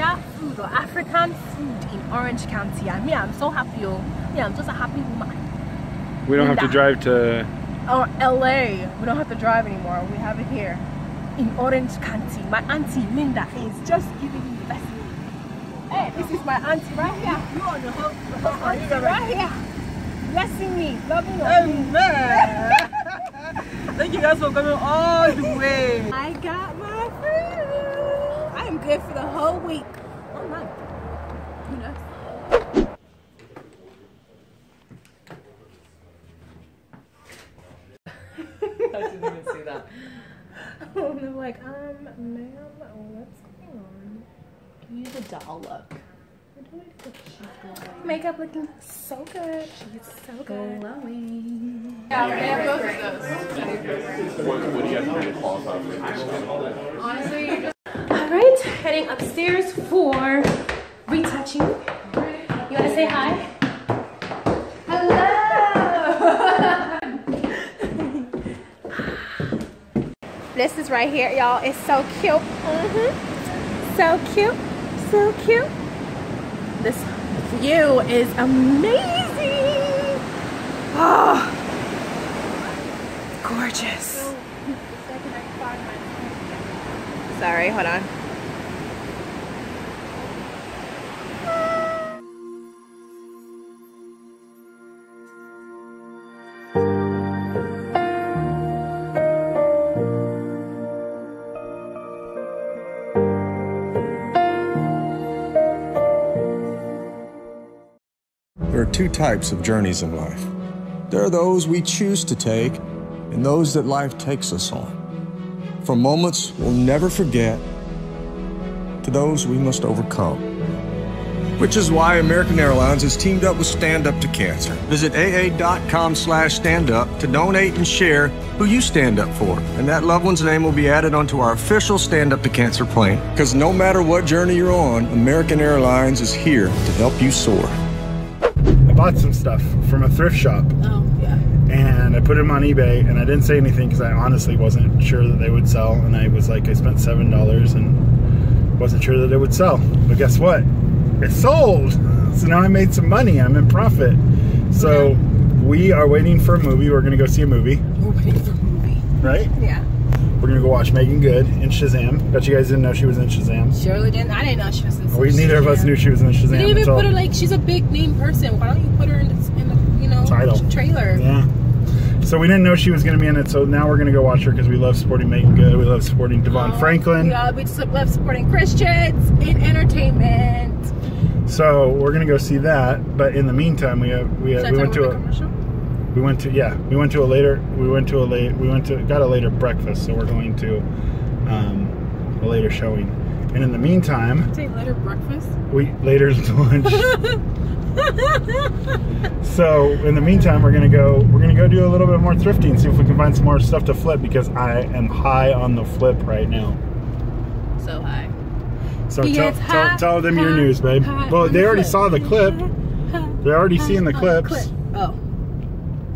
got African food in Orange County. And me, I'm so happy. Oh. Me, I'm just a happy woman. We don't have to drive to. Or LA. We don't have to drive anymore. We have it here in Orange County. My auntie Linda is just giving me the best. Hey, this is my auntie right here. You on the hook. Auntie right here. Blessing me, loving on me. Thank you guys for coming all the way. I got my food. I am good for the whole week. Oh my. Who knows? I didn't even see that. And they're like, um, ma'am, what's going on? You need a doll look. Makeup looking so good. She's so glowing. Yeah, we're both good. Glowing. Alright, heading upstairs for retouching. You wanna say hi? Hello! this is right here, y'all. It's so cute. hmm So cute. So cute. This view is amazing. Oh, gorgeous. Sorry, hold on. Two types of journeys in life. There are those we choose to take, and those that life takes us on. From moments we'll never forget to those we must overcome. Which is why American Airlines has teamed up with Stand Up to Cancer. Visit aa.com slash stand up to donate and share who you stand up for. And that loved one's name will be added onto our official Stand Up to Cancer plane. Because no matter what journey you're on, American Airlines is here to help you soar. I bought some stuff from a thrift shop Oh, yeah. and I put them on eBay and I didn't say anything because I honestly wasn't sure that they would sell. And I was like, I spent seven dollars and wasn't sure that it would sell. But guess what? It sold. So now I made some money. I'm in profit. So we are waiting for a movie. We're gonna go see a movie, We're waiting for a movie. right? Yeah. We're gonna go watch Meagan Good in Shazam. Bet you guys didn't know she was in Shazam. Surely didn't. I didn't know she was in We neither of us knew she was in Shazam. They didn't even put her like she's a big name person. Why don't you put her in the, in the you know Title. trailer? Yeah. So we didn't know she was going to be in it. So now we're going to go watch her because we love supporting Meagan Good. We love supporting DeVon Oh, Franklin. We, all, we just love supporting Christians in entertainment. So we're going to go see that. But in the meantime, we have, we have, we went to a commercial? We went to yeah we went to a later we went to a late we went to got a later breakfast. So we're going to um, a later showing. And in the meantime, Say later breakfast. we later's lunch. so in the meantime, we're gonna go. We're gonna go do a little bit more thrifting, see if we can find some more stuff to flip because I am high on the flip right now. So high. So tell, gets tell, tell them your news, babe. high Well, they already saw the clip. They're already seeing the clips. Clip. Oh.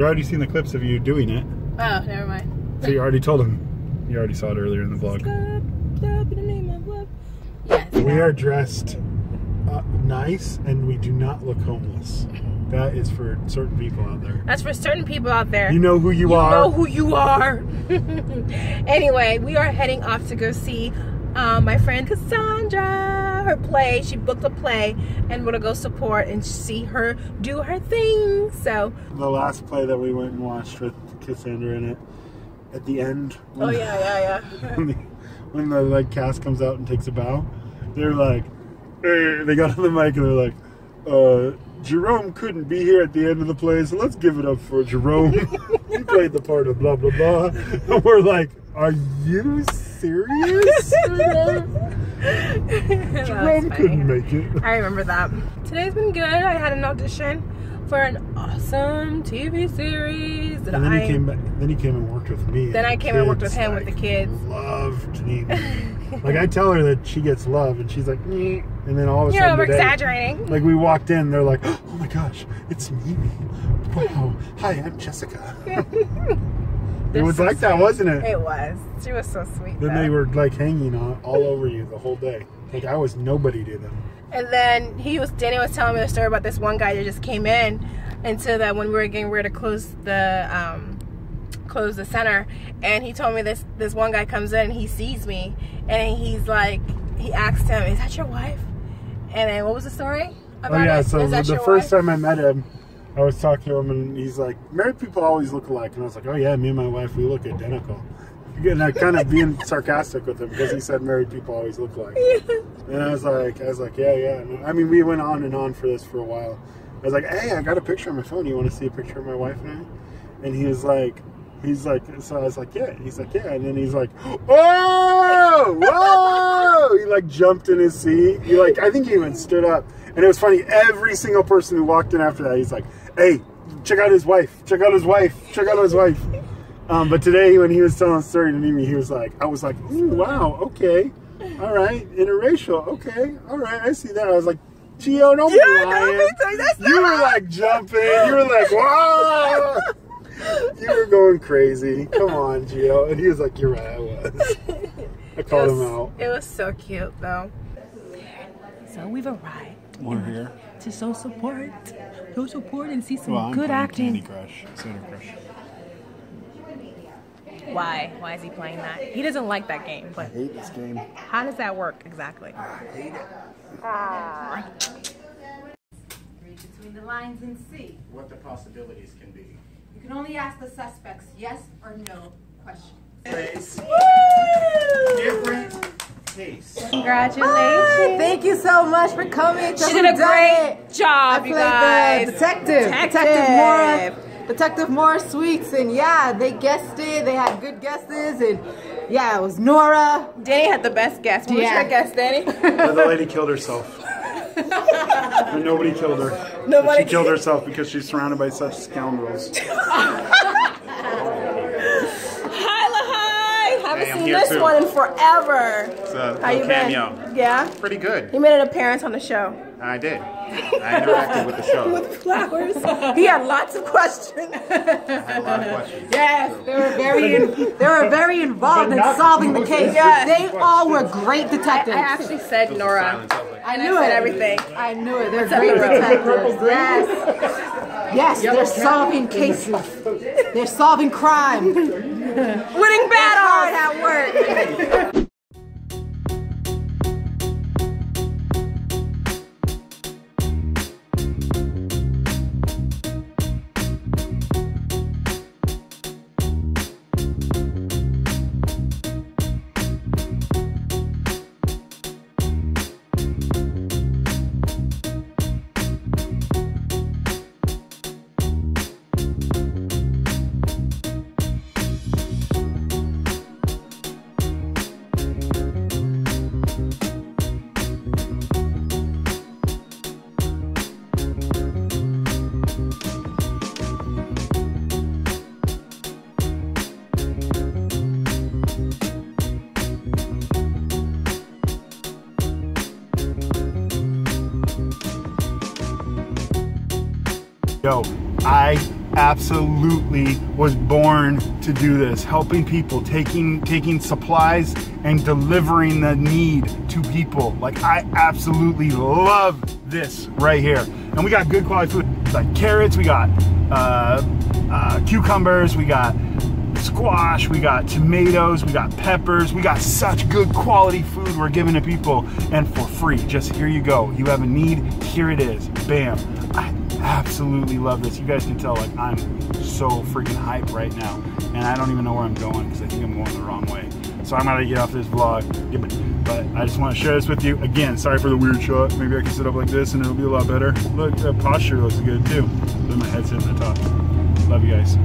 They're already seen the clips of you doing it. Oh, never mind. So you already told them. You already saw it earlier in the vlog. Yes. We are dressed uh, nice, and we do not look homeless. That is for certain people out there. That's for certain people out there. You know who you, are. You are. know who you are. anyway, we are heading off to go see um, my friend Cassandra, her play. She booked a play, and we're gonna go support and see her do her thing. So, the last play that we went and watched with Cassandra in it, at the end, when, oh yeah, yeah, yeah. when, the, when the like cast comes out and takes a bow, they're like, "Eh," they got on the mic and they're like, uh, Jerome couldn't be here at the end of the play, so let's give it up for Jerome. he played the part of blah blah blah. And we're like, are you serious? Jerome couldn't make it. I remember that. Today's been good. I had an audition for an awesome TV series that And then I he came back. Then he came and worked with me. Then I came and worked with him with the kids. Love me. like I tell her that she gets love, and she's like, "Nyeh." and then all of a You're sudden, over today, exaggerating. like we walked in, they're like, "Oh my gosh, it's me! Wow, hi, I'm Jessica." it was so like that, wasn't it? It was. She was so sweet. Then though. they were like hanging on all over you the whole day. Like I was nobody to them. And then he was Danny was telling me the story about this one guy that just came in into that when we were getting ready to close the um, close the center, and he told me this this one guy comes in and he sees me and he's like he asked him, "Is that your wife?" And then what was the story? Oh About yeah, it? so the, the first wife? time I met him, I was talking to him and he's like, "Married people always look alike," and I was like, "Oh yeah, me and my wife, we look identical." And I kind of being sarcastic with him because he said married people always look alike. And I was like, I was like, yeah, yeah. And I mean, we went on and on for this for a while. I was like, hey, I got a picture on my phone. You want to see a picture of my wife and I? And he was like, he's like, so I was like, yeah. He's like, yeah. And then he's like, oh, whoa! He like jumped in his seat. He like, I think he even stood up. And it was funny. Every single person who walked in after that, he's like, hey, check out his wife. Check out his wife. Check out his wife. Um, but today, when he was telling the story to me, he was like, I was like, ooh, wow, okay, all right, interracial, okay, all right, I see that. I was like, Gio, don't be Yeah, lying. don't be saying that's you not were like jumping. You were like, wow. you were going crazy. Come on, Gio. And he was like, you're right, I was. I called was, him out. it was so cute though. So we've arrived We're here. to show support, show support, and see some Well, I'm good acting. Candy Crush, Soda Crush. Why? Why is he playing that? He doesn't like that game, I hate this game. how does that work exactly? I hate it. Ah. Read between the lines and see. What the possibilities can be. You can only ask the suspects yes or no questions. Different case. Congratulations. Thank you so much for coming. She did a great job, I you guys. the detective, Detective. Detective Mora, Detective Mora Sweets, and yeah, they guessed it. They had good guesses, and yeah, it was Nora. Danny had the best guess. What Yeah. was your guess, Danny? the lady killed herself. Nobody killed her. Nobody she killed herself because she's surrounded by such scoundrels. Hyla, hi! Haven't Hey, I'm seen here this too. one in forever. It's a How you cameo. been? Yeah. Pretty good. He made an appearance on the show. I did. I interacted with the show. With flowers. he had lots of questions. I had a lot of questions. Yes, they were very, in, they were very involved in solving the case. Yes. They all were great detectives. I actually said Nora. I knew I it. everything. I knew it. They're great detectives. Yes. Yes, they're solving cases. They're solving crime. Winning battle. Hard at work. Yo, I absolutely was born to do this, helping people, taking taking supplies and delivering the need to people. Like I absolutely love this right here. And we got good quality food, like carrots, we got uh, uh, cucumbers, we got squash, we got tomatoes, we got peppers, we got such good quality food we're giving to people and for free. Just here you go. You have a need, here it is. Bam. I absolutely love this. You guys can tell like I'm so freaking hyped right now. And I don't even know where I'm going because I think I'm going the wrong way. So I'm gonna get off this vlog. But- But I just want to share this with you. Again, sorry for the weird shot. Maybe I can sit up like this and it'll be a lot better. Look, the posture looks good too. Then my head's hitting the top. Love you guys.